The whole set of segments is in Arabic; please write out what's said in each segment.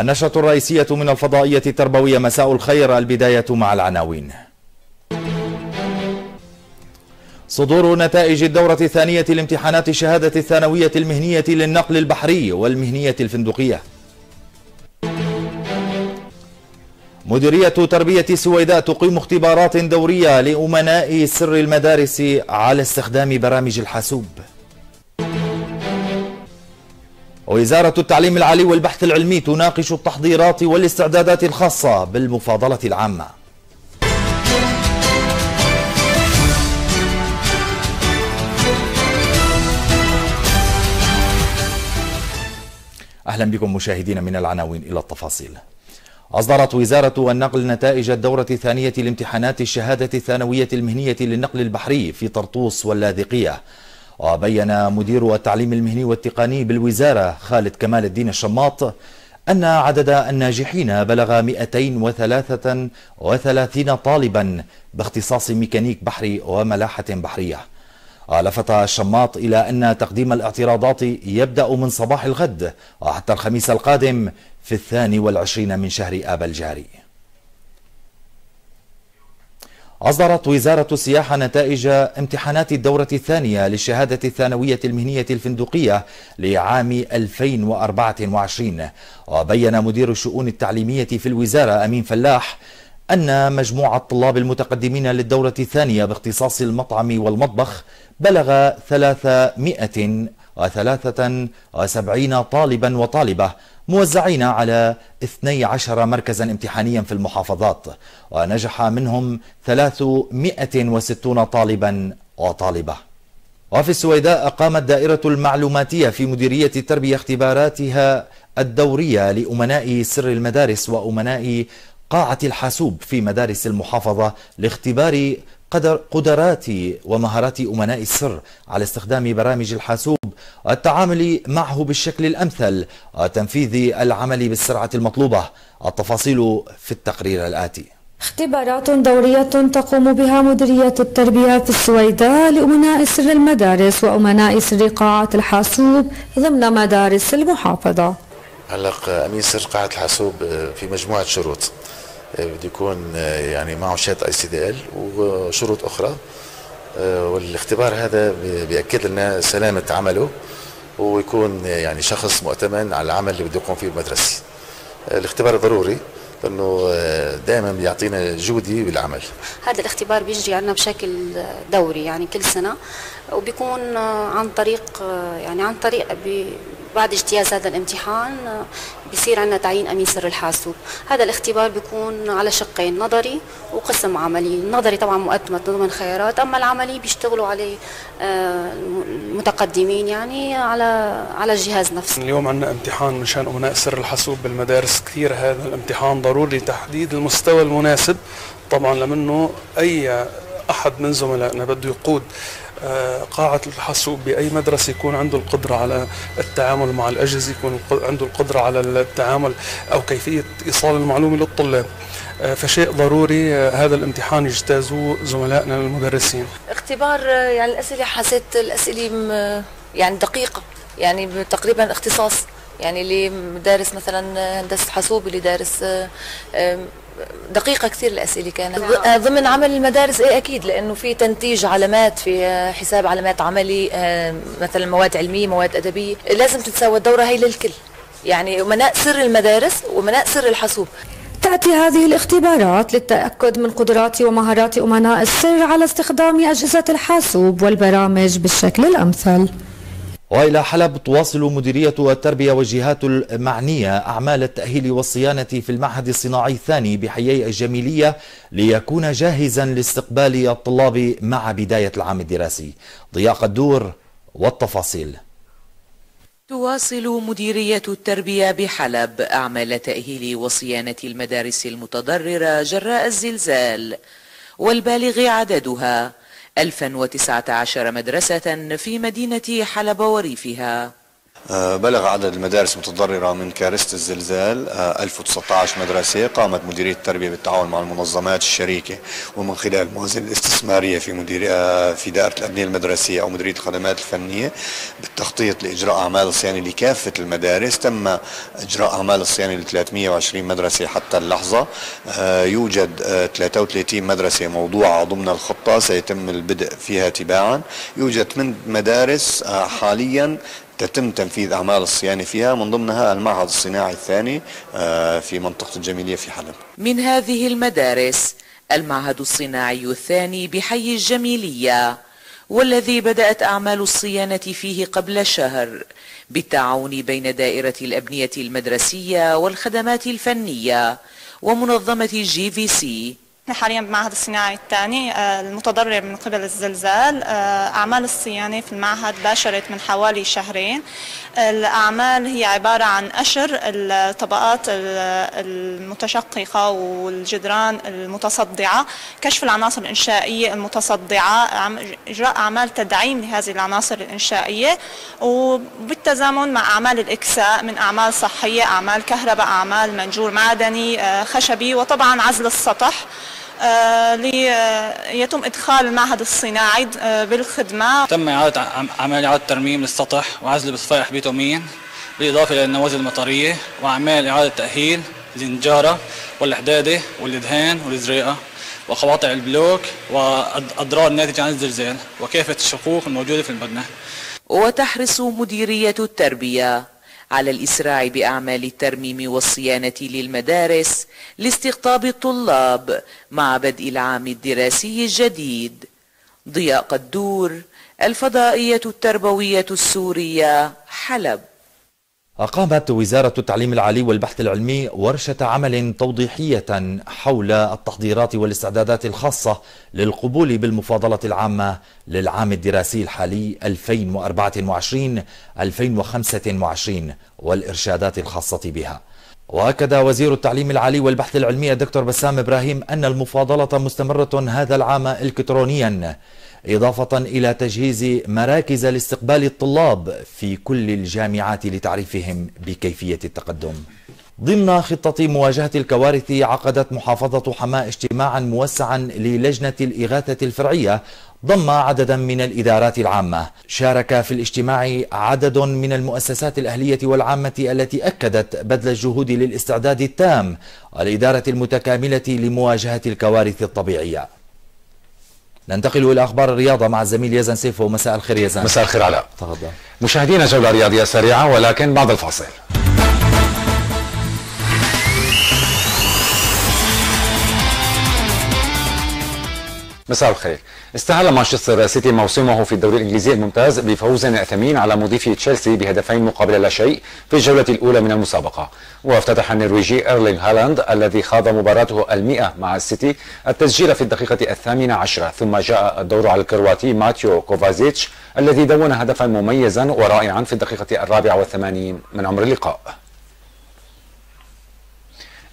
النشرة الرئيسية من الفضائية التربوية مساء الخير البداية مع العناوين. صدور نتائج الدورة الثانية لامتحانات الشهادة الثانوية المهنية للنقل البحري والمهنية الفندقية. مديرية تربية السويداء تقيم اختبارات دورية لأمناء سر المدارس على استخدام برامج الحاسوب. وزارة التعليم العالي والبحث العلمي تناقش التحضيرات والاستعدادات الخاصة بالمفاضلة العامة. أهلا بكم مشاهدين من العناوين إلى التفاصيل. أصدرت وزارة النقل نتائج الدورة الثانية لامتحانات الشهادة الثانوية المهنية للنقل البحري في طرطوس واللاذقية. وبين مدير التعليم المهني والتقني بالوزارة خالد كمال الدين الشماط أن عدد الناجحين بلغ 233 طالبا باختصاص ميكانيك بحري وملاحة بحرية. لفت الشماط إلى أن تقديم الاعتراضات يبدأ من صباح الغد وحتى الخميس القادم في الثاني والعشرين من شهر آب الجاري. أصدرت وزارة السياحة نتائج امتحانات الدورة الثانية للشهادة الثانوية المهنية الفندقية لعام 2024 وبين مدير الشؤون التعليمية في الوزارة أمين فلاح أن مجموع الطلاب المتقدمين للدورة الثانية باختصاص المطعم والمطبخ بلغ 373 طالبا وطالبة موزعين على 12 مركزا امتحانيا في المحافظات ونجح منهم 360 طالبا وطالبة. وفي السويداء قامت دائرة المعلوماتية في مديرية التربية اختباراتها الدورية لأمناء سر المدارس وأمناء قاعة الحاسوب في مدارس المحافظة لاختبار قدر قدرات ومهارات أمناء السر على استخدام برامج الحاسوب. والتعامل معه بالشكل الأمثل وتنفيذ العمل بالسرعة المطلوبة التفاصيل في التقرير الآتي. اختبارات دورية تقوم بها مديرية التربية في السويداء لأمناء سر المدارس وأمناء سر قاعة الحاسوب ضمن مدارس المحافظة. علق أمين سر قاعة الحاسوب في مجموعة شروط. بده يكون يعني معه شهاده آي سي دي إل وشروط أخرى. والاختبار هذا بيأكد لنا سلامة عمله ويكون يعني شخص مؤتمن على العمل اللي بده يقوم فيه بالمدرسة الاختبار ضروري لأنه دائما بيعطينا جوده بالعمل. هذا الاختبار بيجري عندنا بشكل دوري يعني كل سنة وبيكون عن طريق يعني عن طريق بعد اجتياز هذا الامتحان بيصير عندنا تعيين أمين سر الحاسوب. هذا الاختبار بيكون على شقين نظري وقسم عملي. النظري طبعا مؤتمت ضمن خيارات أما العملي بيشتغلوا عليه المتقدمين يعني على على الجهاز نفسه. اليوم عندنا امتحان مشان امناء سر الحاسوب بالمدارس كثير. هذا الامتحان ضروري تحديد المستوى المناسب. طبعا لمنه أي أحد من زملائنا بده يقود قاعة الحاسوب بأي مدرسة يكون عنده القدرة على التعامل مع الأجهزة يكون عنده القدرة على التعامل أو كيفية إيصال المعلومة للطلاب. فشيء ضروري هذا الامتحان يجتازوه زملائنا المدرسين. اختبار يعني الأسئلة حسيت الأسئلة يعني دقيقة يعني تقريبا اختصاص. يعني اللي دارس مثلا هندسة حاسوب اللي دارس دقيقة كثير الأسئلة كانت. ضمن عمل المدارس إيه أكيد لأنه في تنتيج علامات في حساب علامات عملي مثلا مواد علمية مواد أدبية لازم تتساوى الدورة هي للكل. يعني أمناء سر المدارس وأمناء سر الحاسوب. تأتي هذه الاختبارات للتأكد من قدرات ومهارات أمناء السر على استخدام أجهزة الحاسوب والبرامج بالشكل الأمثل. وإلى حلب تواصل مديرية التربية والجهات المعنية أعمال التأهيل والصيانة في المعهد الصناعي الثاني بحيي الجميلية ليكون جاهزا لاستقبال الطلاب مع بداية العام الدراسي. ضياء قدور والتفاصيل. تواصل مديرية التربية بحلب أعمال تأهيل وصيانة المدارس المتضررة جراء الزلزال والبالغ عددها. 1019 مدرسة في مدينة حلب وريفها بلغ عدد المدارس المتضررة من كارثة الزلزال 1019 آه، مدرسة قامت مديرية التربية بالتعاون مع المنظمات الشريكة ومن خلال الموازنة الاستثمارية في مدير آه، في دائرة الأبنية المدرسية أو مديرية الخدمات الفنية بالتخطيط لإجراء أعمال الصيانة لكافة المدارس. تم إجراء أعمال الصيانة ل 320 مدرسة حتى اللحظة. يوجد 33 مدرسة موضوعة ضمن الخطة سيتم البدء فيها تباعا. يوجد 8 مدارس حاليا تتم تنفيذ أعمال الصيانة فيها من ضمنها المعهد الصناعي الثاني آه، في منطقة الجميلية في حلب. من هذه المدارس المعهد الصناعي الثاني بحي الجميلية والذي بدأت أعمال الصيانة فيه قبل شهر بالتعاون بين دائرة الأبنية المدرسية والخدمات الفنية ومنظمة جي في سي. نحن حاليا بمعهد الصناعي الثاني آه، المتضرر من قبل الزلزال. آه، أعمال الصيانة في المعهد باشرت من حوالي شهرين. الأعمال هي عبارة عن أشر الطبقات المتشققة والجدران المتصدعة كشف العناصر الإنشائية المتصدعة إجراء أعمال تدعيم لهذه العناصر الإنشائية. وبالتزامن مع أعمال الإكساء من أعمال صحية أعمال كهرباء أعمال منجور معدني آه، خشبي وطبعا عزل السطح. ليتم إدخال المعهد الصناعي آه، بالخدمة. تم إعادة عمل إعادة ترميم للسطح وعزل بصفائح بيتومين بالإضافة إلى النوازل المطرية وأعمال إعادة تأهيل النجاره والاحداده والإدهان والزريقه وقواطع البلوك واضرار الناتجه عن الزلزال وكافة الشقوق الموجودة في المبنى. وتحرص مديرية التربية على الإسراع بأعمال الترميم والصيانة للمدارس لاستقطاب الطلاب مع بدء العام الدراسي الجديد. ضياء قدور الفضائية التربوية السورية حلب. أقامت وزارة التعليم العالي والبحث العلمي ورشة عمل توضيحية حول التحضيرات والاستعدادات الخاصة للقبول بالمفاضلة العامة للعام الدراسي الحالي 2024-2025 والإرشادات الخاصة بها. وأكد وزير التعليم العالي والبحث العلمي الدكتور بسام إبراهيم أن المفاضلة مستمرة هذا العام إلكترونيا إضافة إلى تجهيز مراكز لاستقبال الطلاب في كل الجامعات لتعريفهم بكيفية التقدم. ضمن خطة مواجهة الكوارث عقدت محافظة حماة اجتماعا موسعا للجنة الإغاثة الفرعية ضم عددا من الإدارات العامة. شارك في الاجتماع عدد من المؤسسات الأهلية والعامة التي أكدت بذل الجهود للاستعداد التام والإدارة المتكاملة لمواجهة الكوارث الطبيعية. ننتقل إلى أخبار الرياضة مع الزميل يزن سيفو. مساء الخير يزن. مساء الخير علاء تفضل. مشاهدينا جوله رياضيه سريعه ولكن بعد الفاصل. مساء الخير. استهل مانشستر سيتي موسمه في الدوري الإنجليزي الممتاز بفوز ثمين على مضيف تشيلسي بهدفين مقابل لا شيء في الجولة الأولى من المسابقة. وافتتح النرويجي إيرلينغ هالاند الذي خاض مباراته المئة مع السيتي التسجيل في الدقيقة الثامنة عشرة ثم جاء الدور على الكرواتي ماتيو كوفازيتش الذي دون هدفا مميزا ورائعا في الدقيقة الرابعة والثمانين من عمر اللقاء.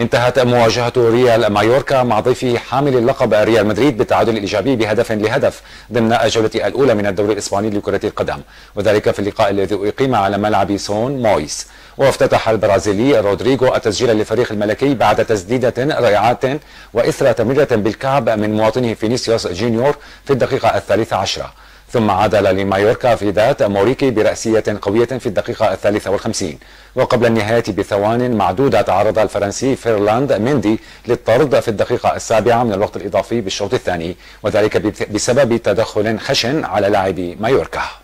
انتهت مواجهة ريال مايوركا مع ضيفه حامل اللقب ريال مدريد بالتعادل الإيجابي بهدف لهدف ضمن الجولة الأولى من الدوري الإسباني لكرة القدم. وذلك في اللقاء الذي أقيم على ملعب سون مويس. وافتتح البرازيلي رودريغو التسجيل للفريق الملكي بعد تسديدة رائعة وإثر تمريرة بالكعب من مواطنه فينيسيوس جونيور في الدقيقة الثالثة عشرة. ثم عادل لمايوركا في ذات موريكي برأسية قوية في الدقيقة الثالثة والخمسين. وقبل النهاية بثوان معدودة تعرض الفرنسي فيرلاند ميندي للطرد في الدقيقة السابعة من الوقت الإضافي بالشوط الثاني وذلك بسبب تدخل خشن على لاعب مايوركا.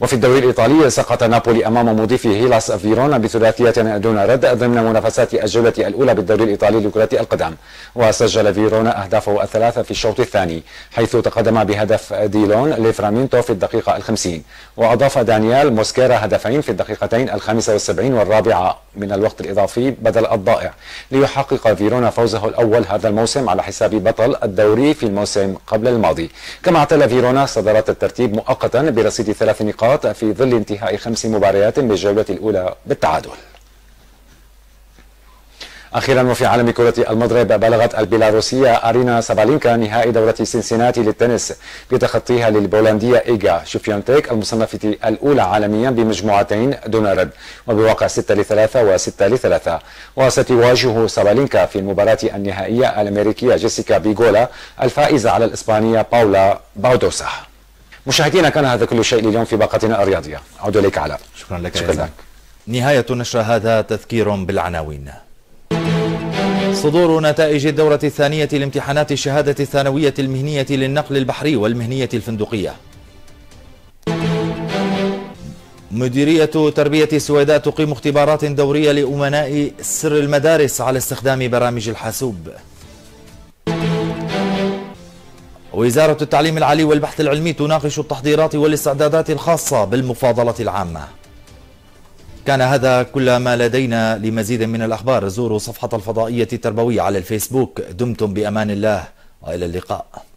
وفي الدوري الإيطالي سقط نابولي أمام مضيفه هيلاس فيرونا بثلاثية دون رد ضمن منافسات الجولة الأولى بالدوري الإيطالي لكرة القدم. وسجل فيرونا أهدافه الثلاثة في الشوط الثاني حيث تقدم بهدف ديلون لفرامينتو في الدقيقة الخمسين. وأضاف دانيال موسكيرا هدفين في الدقيقتين الخامسة والسبعين والرابعة. من الوقت الإضافي بدل الضائع. ليحقق فيرونا فوزه الأول هذا الموسم على حساب بطل الدوري في الموسم قبل الماضي. كما اعتل فيرونا صدارة الترتيب مؤقتا برصيد ثلاث نقاط في ظل انتهاء خمس مباريات بالجولة الأولى بالتعادل. أخيرا وفي عالم كرة المضرب بلغت البيلاروسية أرينا سابالينكا نهائي دورة سنسيناتي للتنس بتخطيها للبولندية إيجا شوفيانتيك المصنفة الأولى عالميا بمجموعتين دون رد وبواقع 6 ل 3 و 6 ل 3 وستواجه سابالينكا في المباراة النهائية الأمريكية جيسيكا بيغولا الفائزة على الإسبانية باولا باودوسا. مشاهدينا كان هذا كل شيء اليوم في باقتنا الرياضية. أعود إليك علاء. شكرا لك شكرا لك. نهاية نشر هذا تذكير بالعناوين. صدور نتائج الدورة الثانية لامتحانات الشهادة الثانوية المهنية للنقل البحري والمهنية الفندقية. مديرية تربية السويداء تقيم اختبارات دورية لأمناء سر المدارس على استخدام برامج الحاسوب. وزارة التعليم العالي والبحث العلمي تناقش التحضيرات والاستعدادات الخاصة بالمفاضلة العامة. كان هذا كل ما لدينا لمزيد من الأخبار. زوروا صفحة الفضائية التربوية على الفيسبوك. دمتم بأمان الله. وإلى اللقاء.